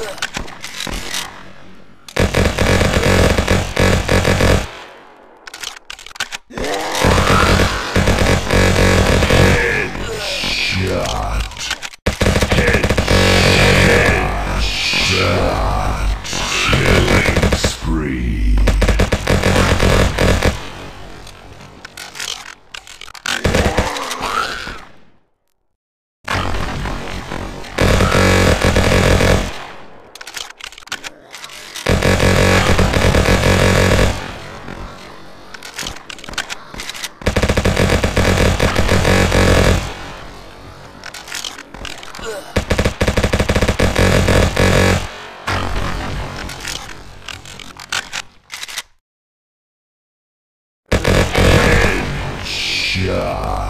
Headshot. Shot.